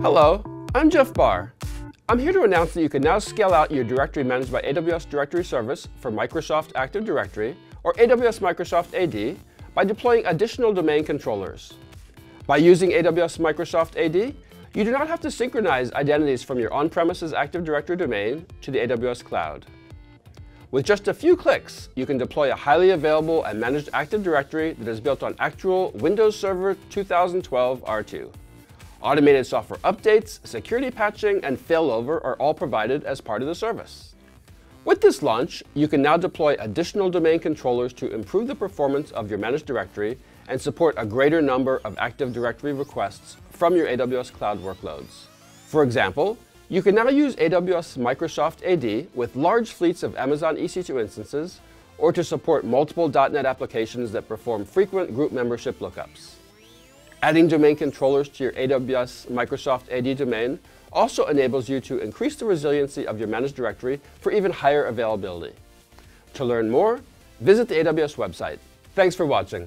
Hello, I'm Jeff Barr. I'm here to announce that you can now scale out your directory managed by AWS Directory Service for Microsoft Active Directory or AWS Microsoft AD by deploying additional domain controllers. By using AWS Microsoft AD, you do not have to synchronize identities from your on-premises Active Directory domain to the AWS cloud. With just a few clicks, you can deploy a highly available and managed Active Directory that is built on actual Windows Server 2012 R2. Automated software updates, security patching, and failover are all provided as part of the service. With this launch, you can now deploy additional domain controllers to improve the performance of your managed directory and support a greater number of Active Directory requests from your AWS cloud workloads. For example, you can now use AWS Microsoft AD with large fleets of Amazon EC2 instances or to support multiple .NET applications that perform frequent group membership lookups. Adding domain controllers to your AWS Microsoft AD domain also enables you to increase the resiliency of your managed directory for even higher availability. To learn more, visit the AWS website. Thanks for watching.